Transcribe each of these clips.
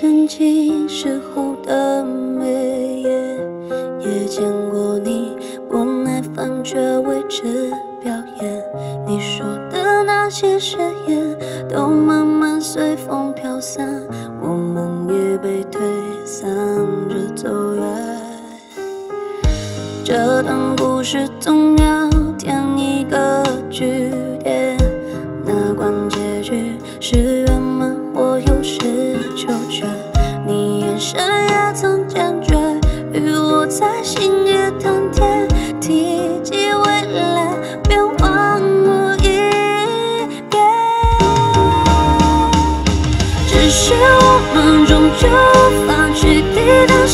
深情时候的眉眼，也见过你不耐烦却维持表演。你说的那些誓言都慢慢随风飘散，我们也被推散着走远。这段故事总要添一个句。在心也谈天，提及未来便忘我一遍。只是我们终究无法去抵挡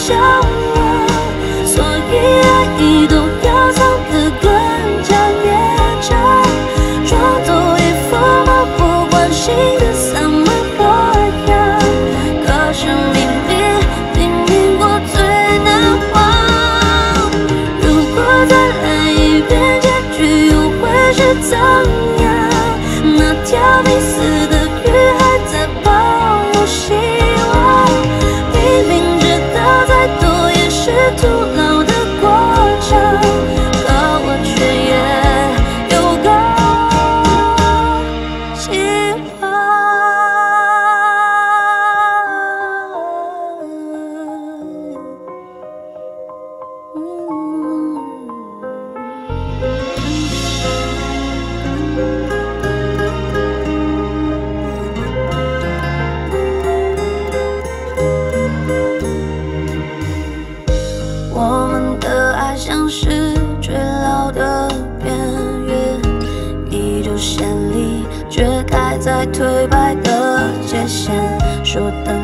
我们的爱像是坠落的边缘，依旧绚丽，却开在颓败的界限。说等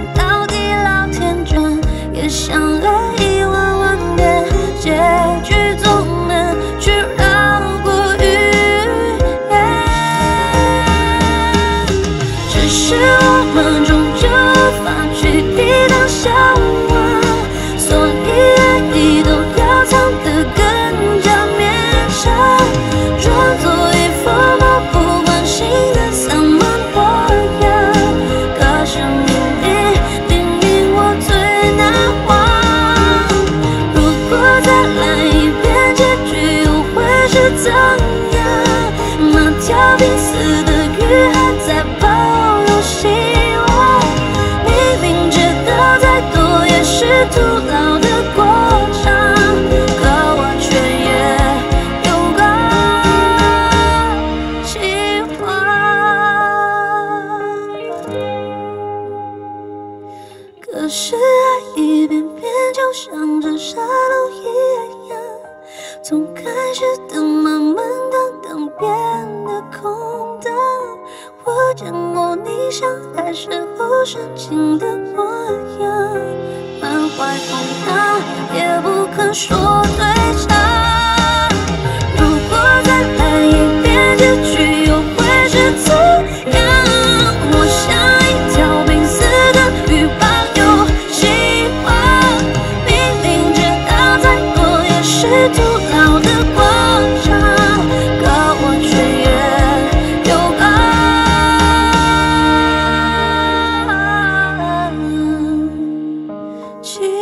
条濒死的鱼还在抱有希望，明明知道再多也是徒劳的过程，可我却也有个希望。可是爱一遍遍，就像这沙漏一样，从开始的慢慢等等变像海誓不深情的模样，满怀风浪也不肯说对唱。去